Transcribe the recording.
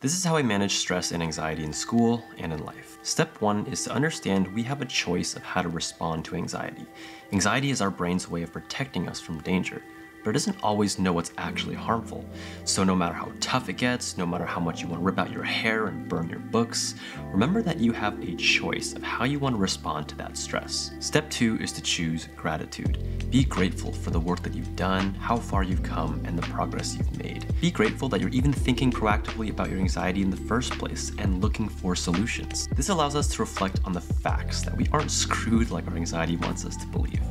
This is how I manage stress and anxiety in school and in life. Step one is to understand we have a choice of how to respond to anxiety. Anxiety is our brain's way of protecting us from danger but it doesn't always know what's actually harmful. So no matter how tough it gets, no matter how much you want to rip out your hair and burn your books, remember that you have a choice of how you want to respond to that stress. Step two is to choose gratitude. Be grateful for the work that you've done, how far you've come, and the progress you've made. Be grateful that you're even thinking proactively about your anxiety in the first place and looking for solutions. This allows us to reflect on the facts that we aren't screwed like our anxiety wants us to believe.